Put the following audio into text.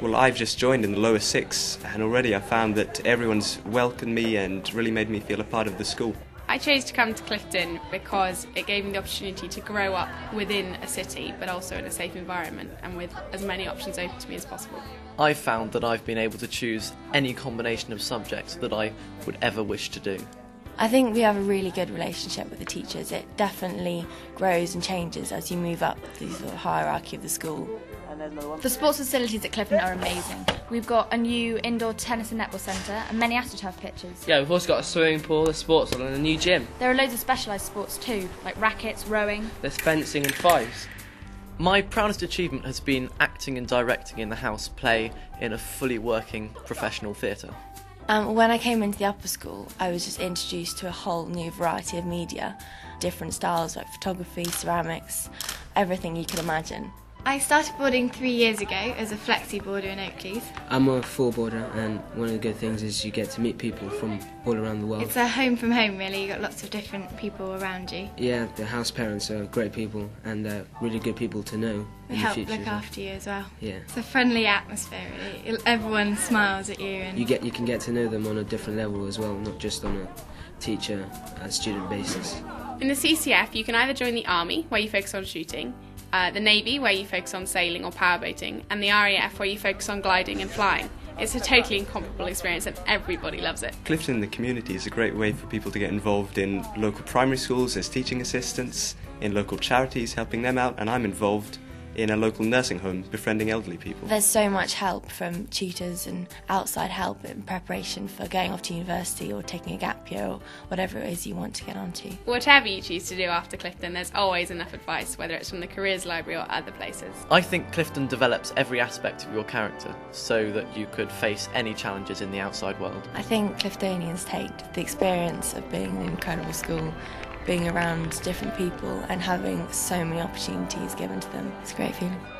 Well, I've just joined in the lower six, and already I found that everyone's welcomed me and really made me feel a part of the school. I chose to come to Clifton because it gave me the opportunity to grow up within a city, but also in a safe environment and with as many options open to me as possible. I've found that I've been able to choose any combination of subjects that I would ever wish to do. I think we have a really good relationship with the teachers. It definitely grows and changes as you move up the sort of hierarchy of the school. The sports facilities at Clifton are amazing. We've got a new indoor tennis and netball centre and many AstroTurf pitches. Yeah, we've also got a swimming pool, a sports hall, and a new gym. There are loads of specialised sports too, like rackets, rowing. There's fencing and fives. My proudest achievement has been acting and directing in the house play in a fully working professional theatre. Um, when I came into the upper school, I was just introduced to a whole new variety of media, different styles like photography, ceramics, everything you could imagine. I started boarding three years ago as a flexi boarder in Oakeley's. I'm a full boarder, and one of the good things is you get to meet people from all around the world. It's a home from home, really. You've got lots of different people around you. Yeah, the house parents are great people and uh, really good people to know. They in help the future look after you as well. Yeah. It's a friendly atmosphere, really. Everyone smiles at you. and You get you can get to know them on a different level as well, not just on a teacher uh, student basis. In the CCF, you can either join the Army, where you focus on shooting, uh, the Navy, where you focus on sailing or powerboating, and the RAF, where you focus on gliding and flying. It's a totally incomparable experience, and everybody loves it. Clifton the community is a great way for people to get involved in local primary schools as teaching assistants, in local charities, helping them out, and I'm involved in a local nursing home befriending elderly people. There's so much help from tutors and outside help in preparation for going off to university or taking a gap year or whatever it is you want to get onto. Whatever you choose to do after Clifton, there's always enough advice, whether it's from the Careers Library or other places. I think Clifton develops every aspect of your character so that you could face any challenges in the outside world. I think Cliftonians take the experience of being in an incredible school, being around different people, and having so many opportunities given to them. It's a great feeling.